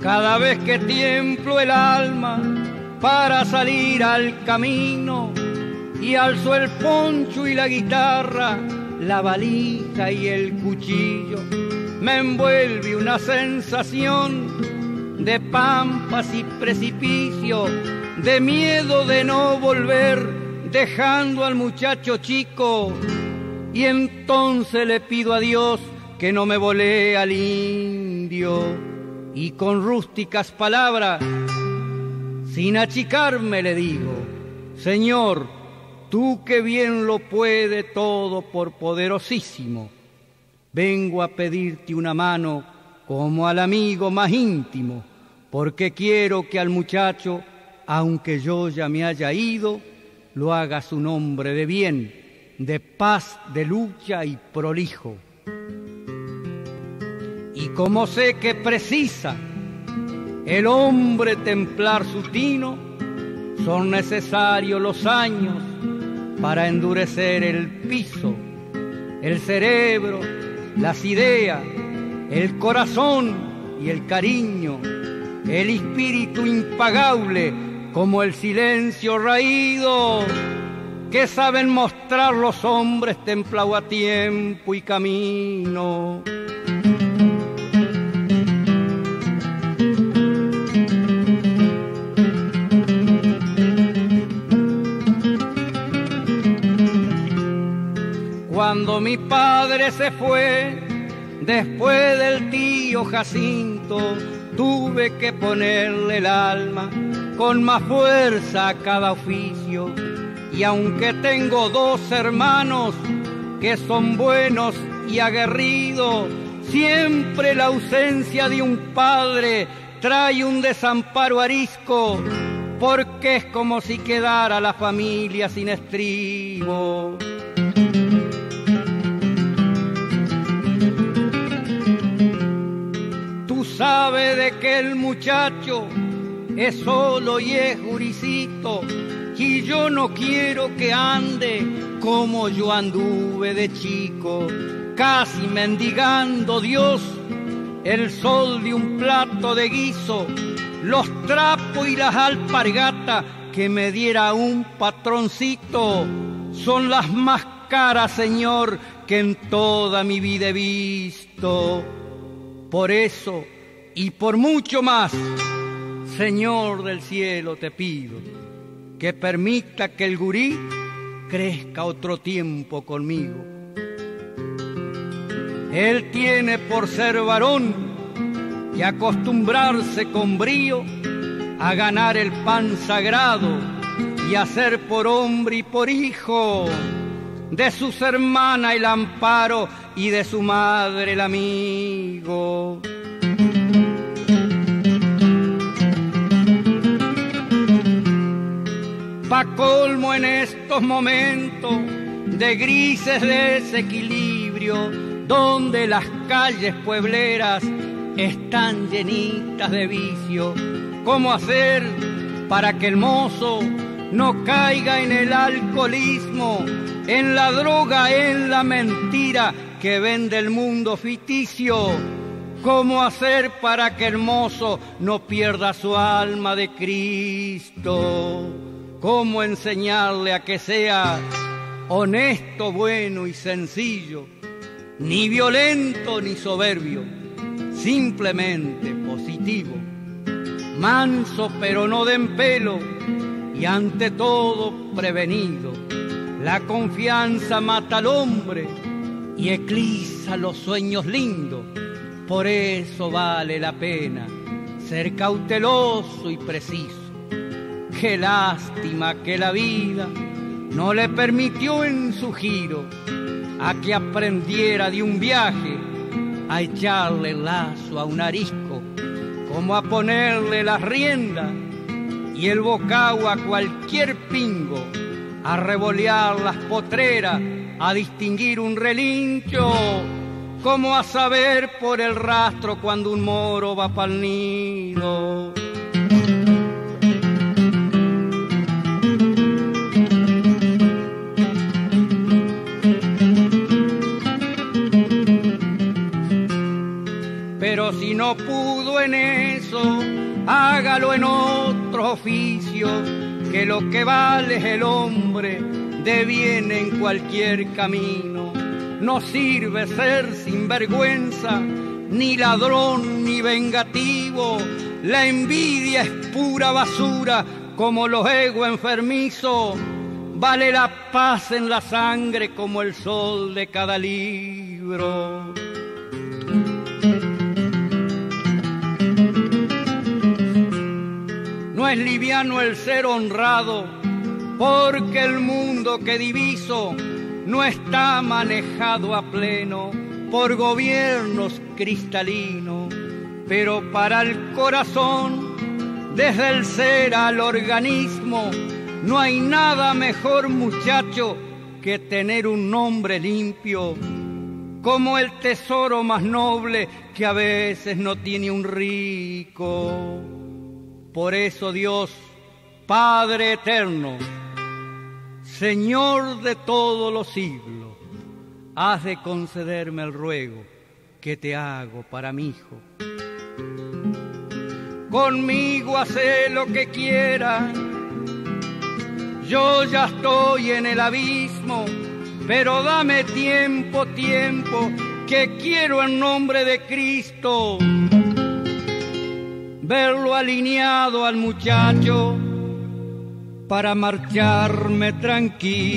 Cada vez que tiemplo el alma para salir al camino y alzo el poncho y la guitarra, la valija y el cuchillo, me envuelve una sensación de pampas y precipicio, de miedo de no volver, dejando al muchacho chico. Y entonces le pido a Dios que no me volé al indio. Y con rústicas palabras, sin achicarme le digo, Señor, tú que bien lo puede todo por poderosísimo, vengo a pedirte una mano como al amigo más íntimo, porque quiero que al muchacho, aunque yo ya me haya ido, lo haga su nombre de bien, de paz, de lucha y prolijo. Y como sé que precisa el hombre templar su tino, son necesarios los años para endurecer el piso, el cerebro, las ideas, el corazón y el cariño, el espíritu impagable como el silencio raído que saben mostrar los hombres templados a tiempo y camino. Cuando mi padre se fue, después del tío Jacinto, tuve que ponerle el alma con más fuerza a cada oficio. Y aunque tengo dos hermanos que son buenos y aguerridos, siempre la ausencia de un padre trae un desamparo arisco, porque es como si quedara la familia sin estribo. sabe de que el muchacho es solo y es juricito y yo no quiero que ande como yo anduve de chico, casi mendigando Dios el sol de un plato de guiso, los trapos y las alpargatas que me diera un patroncito, son las más caras, Señor, que en toda mi vida he visto. Por eso, y por mucho más, Señor del cielo, te pido que permita que el gurí crezca otro tiempo conmigo. Él tiene por ser varón y acostumbrarse con brío a ganar el pan sagrado y a ser por hombre y por hijo de sus hermanas el amparo y de su madre el amigo. Pa' colmo en estos momentos de grises desequilibrio, donde las calles puebleras están llenitas de vicio, ¿cómo hacer para que el mozo no caiga en el alcoholismo, en la droga, en la mentira que vende el mundo ficticio? ¿Cómo hacer para que el mozo no pierda su alma de Cristo? Cómo enseñarle a que sea honesto, bueno y sencillo, ni violento ni soberbio, simplemente positivo, manso pero no de empelo y ante todo prevenido. La confianza mata al hombre y eclipsa los sueños lindos, por eso vale la pena ser cauteloso y preciso Qué lástima que la vida no le permitió en su giro a que aprendiera de un viaje a echarle el lazo a un arisco, como a ponerle las riendas y el bocado a cualquier pingo, a revolear las potreras, a distinguir un relincho, como a saber por el rastro cuando un moro va pa'l nido. Que lo que vale es el hombre de bien en cualquier camino. No sirve ser sinvergüenza, ni ladrón ni vengativo. La envidia es pura basura, como los ego enfermizos. Vale la paz en la sangre como el sol de cada libro. Es liviano el ser honrado, porque el mundo que diviso no está manejado a pleno por gobiernos cristalinos, pero para el corazón, desde el ser al organismo, no hay nada mejor muchacho que tener un nombre limpio, como el tesoro más noble que a veces no tiene un rico. Por eso Dios, Padre eterno, Señor de todos los siglos, has de concederme el ruego que te hago para mi hijo. Conmigo hace lo que quiera, yo ya estoy en el abismo, pero dame tiempo, tiempo, que quiero en nombre de Cristo verlo alineado al muchacho para marcharme tranquilo.